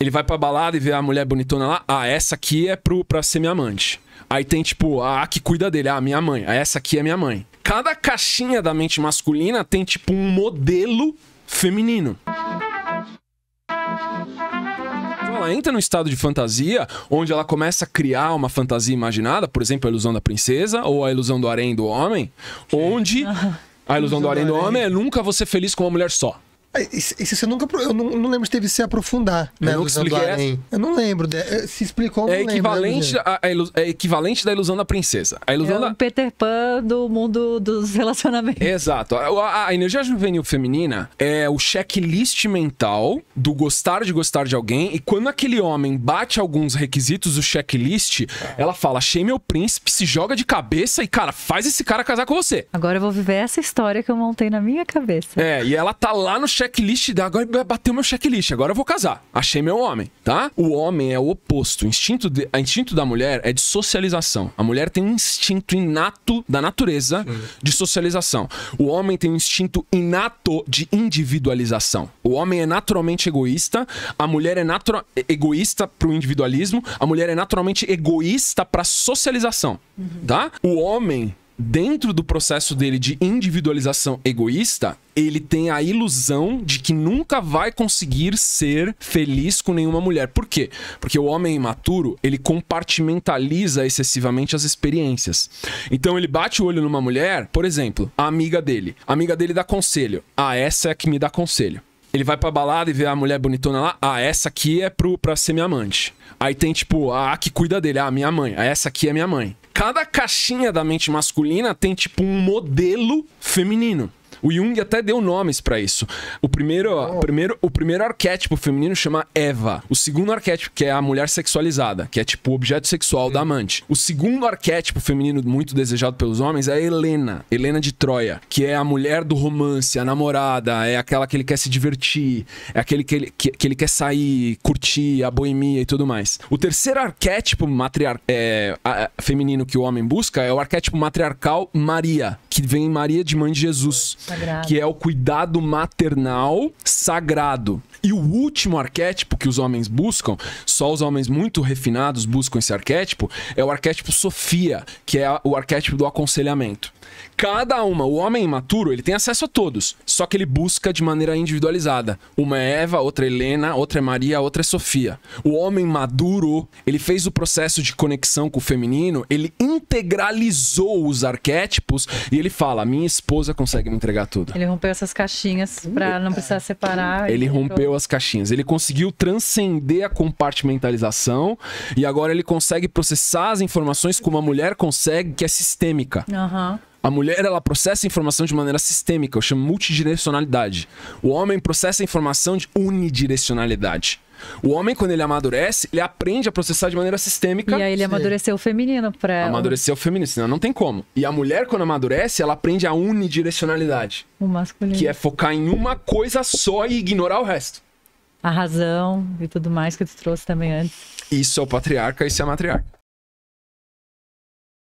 Ele vai pra balada e vê a mulher bonitona lá. Ah, essa aqui é pro, pra ser minha amante. Aí tem, tipo, a que cuida dele. Ah, minha mãe. Ah, essa aqui é minha mãe. Cada caixinha da mente masculina tem, tipo, um modelo feminino. Então ela entra no estado de fantasia, onde ela começa a criar uma fantasia imaginada, por exemplo, a ilusão da princesa ou a ilusão do harém do homem, onde a ilusão do harém do homem é nunca você feliz com uma mulher só. Esse você nunca. Eu não, não lembro se teve se aprofundar. Eu né, do expliquei. Eu não lembro. de- eh, Se explicou, eu É não lembro, né, equivalente, Luzia? a, a ilu- é equivalente da ilusão da princesa. A ilusão É da. o Peter Pan do mundo dos relacionamentos. Exato. A, a- a energia juvenil feminina é o checklist mental do gostar de gostar de alguém. E quando aquele homem bate alguns requisitos do checklist, ela fala: achei meu príncipe, se joga de cabeça e, cara, faz esse cara casar com você. Agora eu vou viver essa história que eu montei na minha cabeça. É, e ela tá lá no checklist, da- agora bateu meu checklist, agora eu vou casar. Achei meu homem, tá? O homem é o oposto. O instinto, de, a instinto da mulher é de socialização. A mulher tem um instinto inato da natureza de socialização. O homem tem um instinto inato de individualização. O homem é naturalmente egoísta, a mulher é natura, egoísta pro individualismo, a mulher é naturalmente egoísta pra socialização, tá? O homem dentro do processo dele de individualização egoísta, ele tem a ilusão de que nunca vai conseguir ser feliz com nenhuma mulher. Por quê? Porque o homem imaturo, ele compartimentaliza excessivamente as experiências. Então ele bate o olho numa mulher, por exemplo, a amiga dele. A amiga dele dá conselho. Ah, essa é a que me dá conselho. Ele vai pra balada e vê a mulher bonitona lá. Ah, essa aqui é pro, pra ser minha amante. Aí tem, tipo, a que cuida dele. Ah, minha mãe. Essa aqui é minha mãe. Cada caixinha da mente masculina tem, tipo, um modelo feminino. O Jung até deu nomes pra isso. O primeiro, o primeiro, o primeiro arquétipo feminino chama Eva. O segundo arquétipo, que é a mulher sexualizada, que é tipo o objeto sexual da amante. O segundo arquétipo feminino muito desejado pelos homens é a Helena, Helena de Troia, que é a mulher do romance, a namorada, é aquela que ele quer se divertir, é aquele que ele, que, que ele quer sair, curtir, a boemia e tudo mais. O terceiro arquétipo matriar é, a- a- feminino que o homem busca é o arquétipo matriarcal Maria, que vem em Maria de mãe de Jesus Sagrado. que é o cuidado maternal sagrado. E o último arquétipo que os homens buscam, só os homens muito refinados buscam esse arquétipo, é o arquétipo Sofia, que é o arquétipo do aconselhamento. Cada uma, o homem imaturo, ele tem acesso a todos, só que ele busca de maneira individualizada. Uma é Eva, outra é Helena, outra é Maria, outra é Sofia. O homem maduro, ele fez o processo de conexão com o feminino, ele integralizou os arquétipos e ele fala: minha esposa consegue me entregar tudo. Ele rompeu essas caixinhas pra não precisar separar. Ele rompeu as caixinhas. Ele conseguiu transcender a compartimentalização e agora ele consegue processar as informações como a mulher consegue, que é sistêmica. Aham. A mulher, ela processa a informação de maneira sistêmica, eu chamo multidirecionalidade. O homem processa a informação de unidirecionalidade. O homem, quando ele amadurece, ele aprende a processar de maneira sistêmica. E aí ele amadureceu o feminino pra. Amadurecer o feminino, senão não tem como. E a mulher, quando amadurece, ela aprende a unidirecionalidade, O masculino. que é focar em uma coisa só e ignorar o resto. A razão e tudo mais que tu trouxe também antes. Isso é o patriarca, isso é a matriarca.